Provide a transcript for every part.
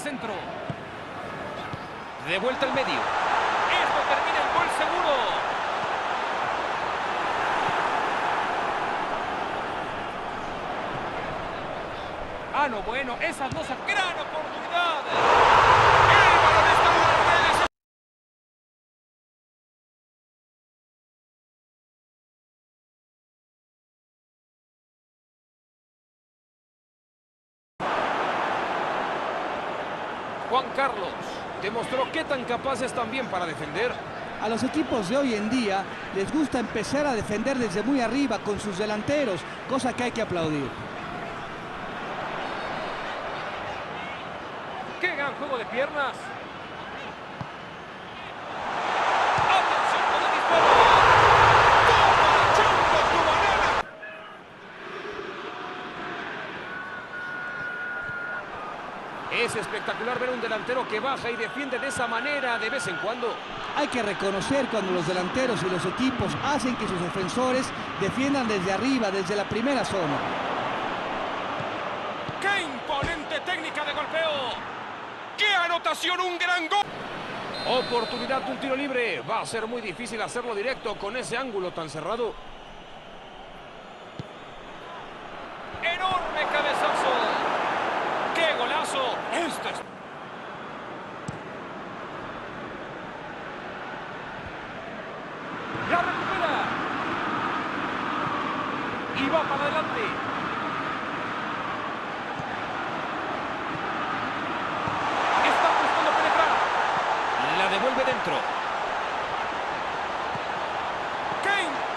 centro. De vuelta al medio. Esto termina en gol seguro. Ah, no, bueno, esas dos gran oportunidad. El balón está en las redes. Juan Carlos demostró qué tan capaces también para defender. A los equipos de hoy en día les gusta empezar a defender desde muy arriba con sus delanteros, cosa que hay que aplaudir. ¡Qué gran juego de piernas! Es espectacular ver un delantero que baja y defiende de esa manera de vez en cuando. Hay que reconocer cuando los delanteros y los equipos hacen que sus defensores defiendan desde arriba, desde la primera zona. ¡Qué imponente técnica de golpeo! ¡Qué anotación! ¡Un gran gol! Oportunidad de un tiro libre. Va a ser muy difícil hacerlo directo con ese ángulo tan cerrado. ¡Enorme cabezazo! Es... ¡La recupera! Y va para adelante. Está buscando penetrar. La devuelve dentro. Kane.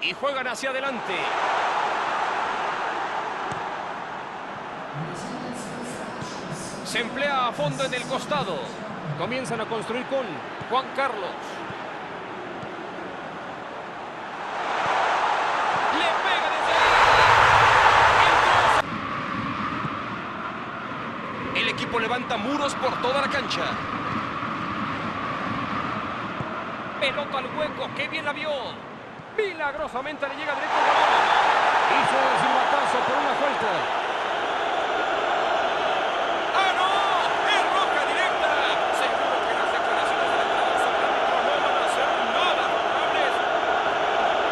Y hacia adelante. Se emplea a fondo en el costado. Comienzan a construir con Juan Carlos. El equipo levanta muros por toda la cancha. Pelota al hueco, qué bien la vio. Milagrosamente le llega directo al balón. Hizo el silbatazo por una falta. ¡Ah, no! ¡Es roja directa! Seguro que las declaraciones del entrenador sobre el árbitro no van a ser nada favorables.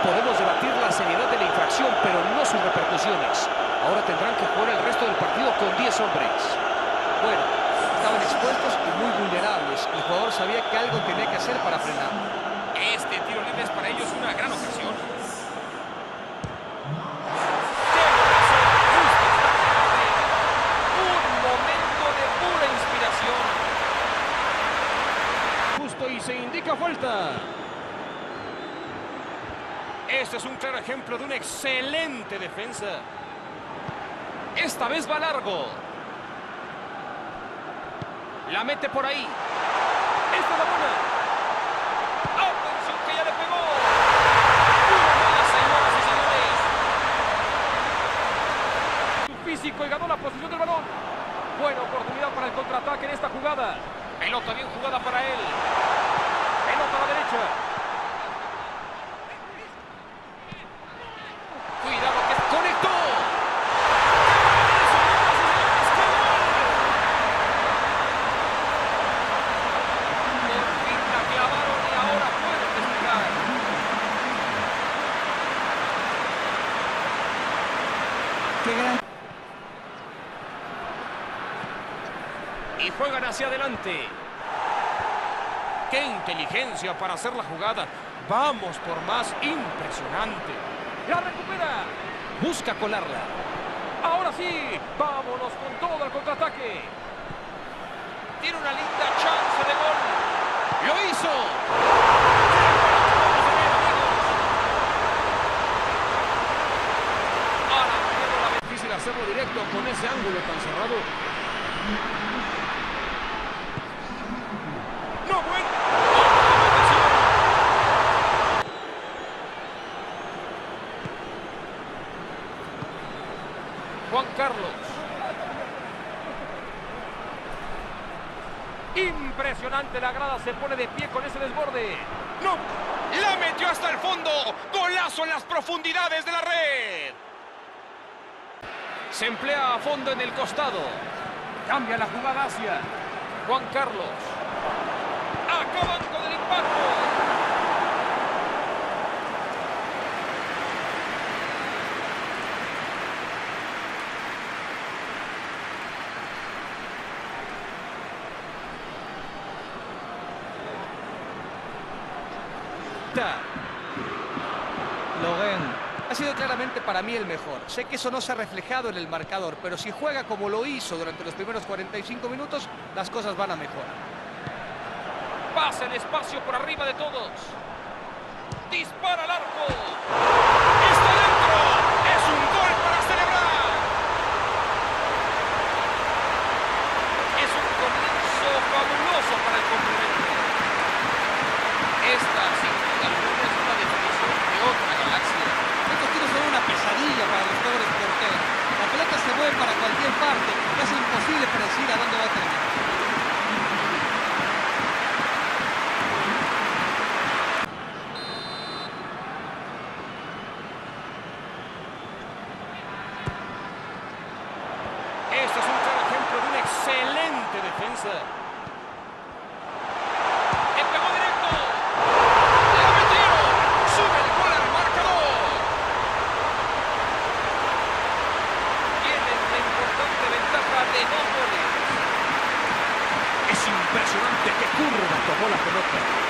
Podemos debatir la seriedad de la infracción, pero no sus repercusiones. Ahora tendrán que jugar el resto del partido con 10 hombres. Bueno, estaban expuestos y muy vulnerables. El jugador sabía que algo tenía que hacer para frenar. Este tiro libre es para ellos una gran ocasión. Un momento de pura inspiración. Justo y se indica falta. Este es un claro ejemplo de una excelente defensa. Esta vez va largo. La mete por ahí. Esta es la buena. Del balón. Buena oportunidad para el contraataque en esta jugada. Pelota bien jugada para él. Pelota a la derecha. Cuidado que conectó. Por fin la clavaron y ahora pueden despegar. Qué gran... Y juegan hacia adelante. ¡Qué inteligencia para hacer la jugada! Vamos por más. Impresionante. La recupera. Busca colarla. Ahora sí. Vámonos con todo el contraataque. Tiene una linda chance de gol. ¡Lo hizo! Ahora la difícil hacerlo directo con ese ángulo tan cerrado. ¡No, bueno! Juan Carlos. Impresionante, la grada se pone de pie con ese desborde. ¡No! ¡La metió hasta el fondo! ¡Golazo en las profundidades de la red! Se emplea a fondo en el costado. Cambia la jugada hacia Juan Carlos. Acaban con el impacto. Logan ha sido claramente para mí el mejor. Sé que eso no se ha reflejado en el marcador, pero si juega como lo hizo durante los primeros 45 minutos, las cosas van a mejorar. Pasa el espacio por arriba de todos. Dispara al arco. ¡Está dentro! ¡Es un gol para celebrar! Es un comienzo fabuloso para el complemento. Esta, sin duda alguna, es una definición de otra galaxia. Estos tiros son una pesadilla para los pobres porteros. La pelota se mueve para cualquier parte y es imposible predecir a dónde va a terminar. Este es un claro ejemplo de una excelente defensa. ¡Le pegó directo! ¡La metieron! ¡Sube el gol al marcador! Tienen la importante ventaja de dos goles. Es impresionante qué curva tomó la pelota.